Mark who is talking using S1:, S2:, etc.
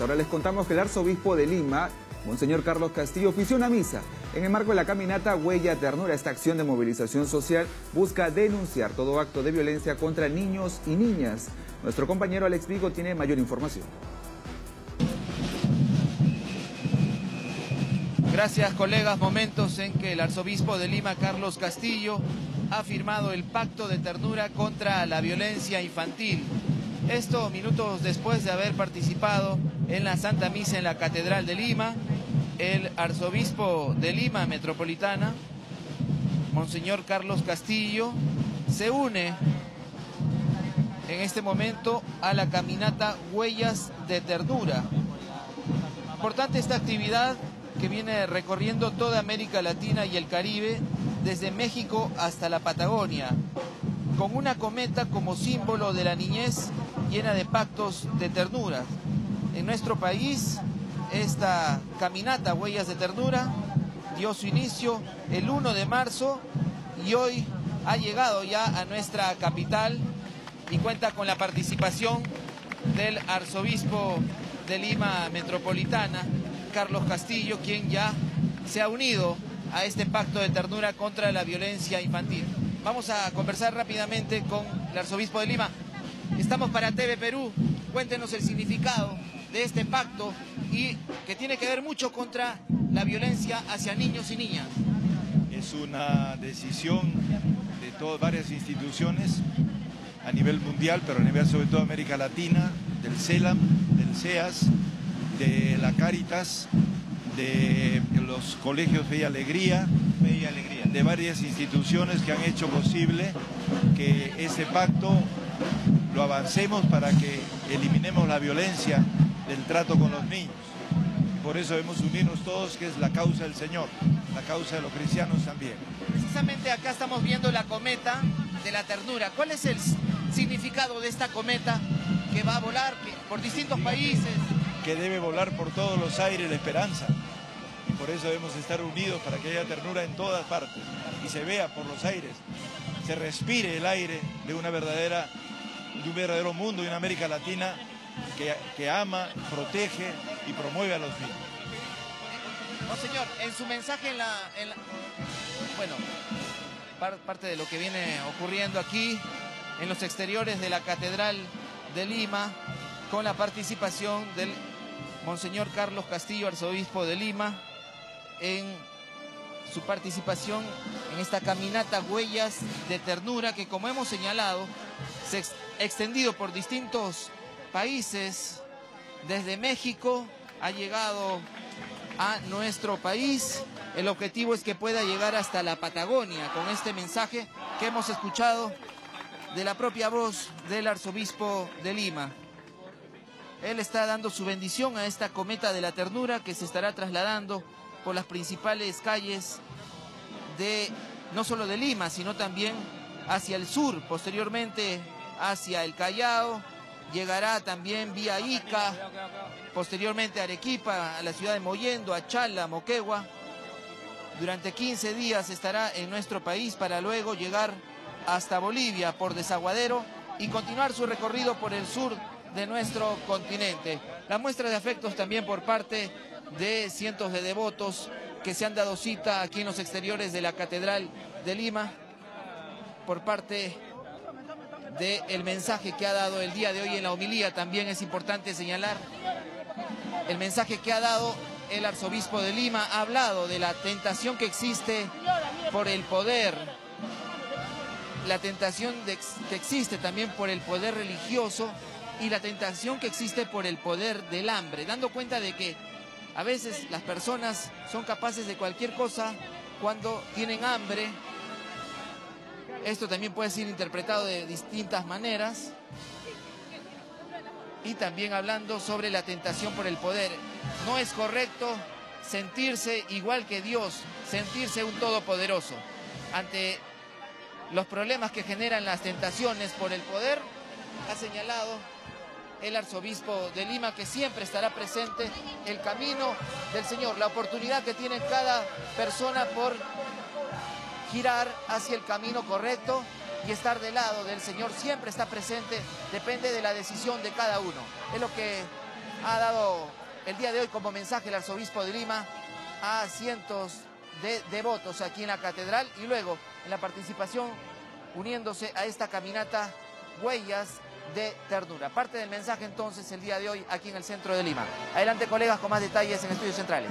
S1: Ahora les contamos que el arzobispo de Lima, Monseñor Carlos Castillo, ofició una misa. En el marco de la caminata Huella Ternura, esta acción de movilización social busca denunciar todo acto de violencia contra niños y niñas. Nuestro compañero Alex Vigo tiene mayor información.
S2: Gracias colegas, momentos en que el arzobispo de Lima, Carlos Castillo, ha firmado el pacto de ternura contra la violencia infantil. Esto minutos después de haber participado en la Santa Misa en la Catedral de Lima, el arzobispo de Lima Metropolitana, Monseñor Carlos Castillo, se une en este momento a la caminata Huellas de Ternura. Importante esta actividad que viene recorriendo toda América Latina y el Caribe, desde México hasta la Patagonia, con una cometa como símbolo de la niñez llena de pactos de ternura. En nuestro país, esta caminata Huellas de Ternura dio su inicio el 1 de marzo y hoy ha llegado ya a nuestra capital y cuenta con la participación del arzobispo de Lima Metropolitana, Carlos Castillo, quien ya se ha unido a este pacto de ternura contra la violencia infantil. Vamos a conversar rápidamente con el arzobispo de Lima. Estamos para TV Perú. Cuéntenos el significado de este pacto y que tiene que ver mucho contra la violencia hacia niños y niñas.
S3: Es una decisión de todas varias instituciones a nivel mundial, pero a nivel sobre todo América Latina, del CELAM, del CEAS, de la Cáritas, de los colegios Fe y Alegría, Fe Alegría, de varias instituciones que han hecho posible que ese pacto lo avancemos para que eliminemos la violencia del trato con los niños. Por eso debemos unirnos todos, que es la causa del Señor, la causa de los cristianos también.
S2: Precisamente acá estamos viendo la cometa de la ternura. ¿Cuál es el significado de esta cometa que va a volar por distintos países?
S3: Que debe volar por todos los aires la esperanza. Y por eso debemos estar unidos para que haya ternura en todas partes y se vea por los aires, se respire el aire de una verdadera, de un verdadero mundo y una América Latina que, que, ama, protege y promueve a los niños.
S2: No, señor, en su mensaje en la, en la... Bueno, par, parte de lo que viene ocurriendo aquí en los exteriores de la Catedral de Lima, con la participación del Monseñor Carlos Castillo, arzobispo de Lima, en su participación en esta caminata Huellas de Ternura, que como hemos señalado, se ha extendido por distintos países, desde México ha llegado a nuestro país. El objetivo es que pueda llegar hasta la Patagonia con este mensaje que hemos escuchado de la propia voz del arzobispo de Lima. Él está dando su bendición a esta cometa de la ternura que se estará trasladando por las principales calles de no solo de Lima, sino también hacia el sur, posteriormente hacia el Callao, llegará también vía Ica, posteriormente a Arequipa, a la ciudad de Mollendo, a Chala, Moquegua. Durante 15 días estará en nuestro país para luego llegar hasta Bolivia por Desaguadero y continuar su recorrido por el sur de nuestro continente. La muestra de afectos también por parte de cientos de devotos que se han dado cita aquí en los exteriores de la Catedral de Lima por parte del mensaje que ha dado el día de hoy en la homilía. También es importante señalar el mensaje que ha dado el arzobispo de Lima. Ha hablado de la tentación que existe por el poder, la tentación que existe también por el poder religioso y la tentación que existe por el poder del hambre, dando cuenta de que a veces las personas son capaces de cualquier cosa cuando tienen hambre, esto también puede ser interpretado de distintas maneras. Y también hablando sobre la tentación por el poder. No es correcto sentirse igual que Dios, sentirse un todopoderoso. Ante los problemas que generan las tentaciones por el poder, ha señalado el arzobispo de Lima que siempre estará presente el camino del Señor, la oportunidad que tiene cada persona por girar hacia el camino correcto y estar del lado del Señor siempre está presente, depende de la decisión de cada uno. Es lo que ha dado el día de hoy como mensaje el arzobispo de Lima a cientos de devotos aquí en la catedral y luego en la participación uniéndose a esta caminata Huellas de Ternura. Parte del mensaje entonces el día de hoy aquí en el centro de Lima. Adelante colegas con más detalles en Estudios Centrales.